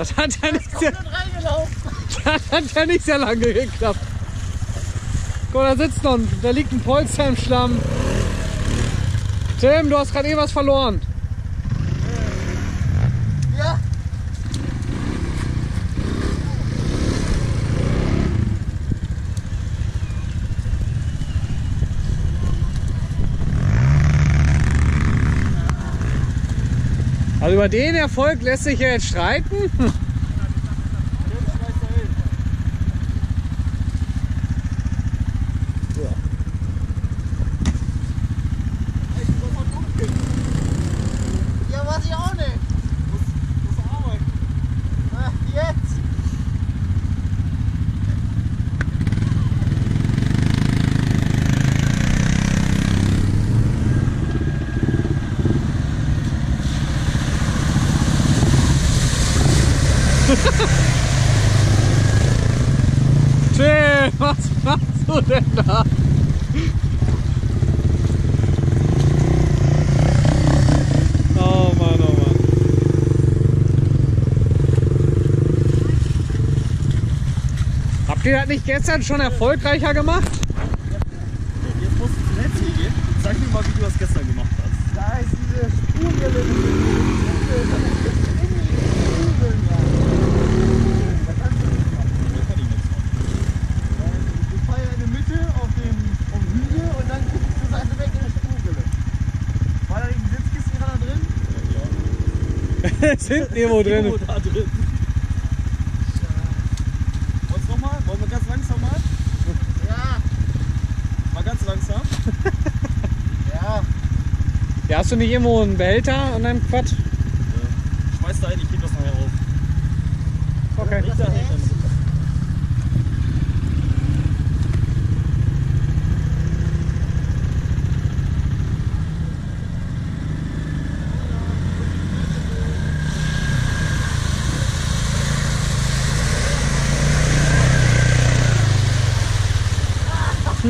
Das hat ja nicht sehr, das hat ja nicht sehr lange geklappt. Guck, da sitzt noch, ein- da liegt ein Polster im Schlamm. Tim, du hast gerade eh was verloren. Ja. Also über den Erfolg lässt sich ja jetzt streiten. Ja, weiß ich auch nicht. Muss, muss arbeiten. Na, jetzt. Tim, was machst du denn da? Oh Mann, oh Mann. Habt ihr das nicht gestern schon erfolgreicher gemacht? Jetzt musst du zum Hetzi gehen. Zeig mir mal, wie du das gestern gemacht hast. Da ist diese Spurwelle. sind Nemo drin. Irgendwo da drin. Nochmal? Wollen wir ganz langsam mal? Ja. Mal ganz langsam. Ja. Ja, hast du nicht irgendwo einen Behälter an deinem Quad? Schmeiß da ein, ich heb das nachher auf. Okay. Nicht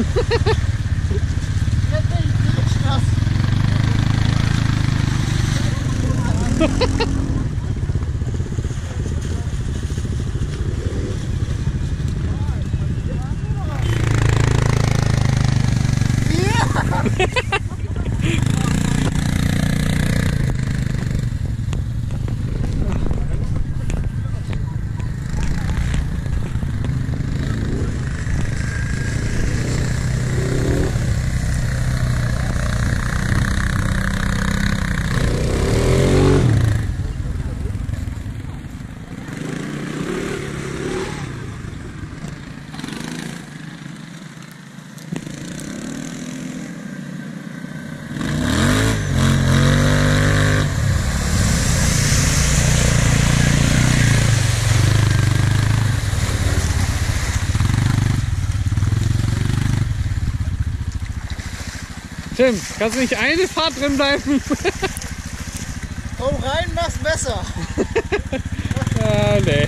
da Tim, kannst du nicht eine Fahrt drin bleiben? Komm rein, mach's besser. Ah, nee.